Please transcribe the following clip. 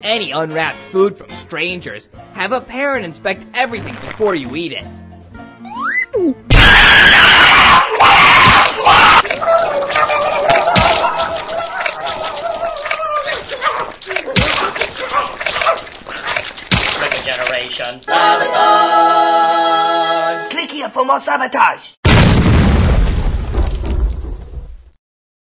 Any unwrapped food from strangers, have a parent inspect everything before you eat it. Generation sabotage. Click here for more sabotage.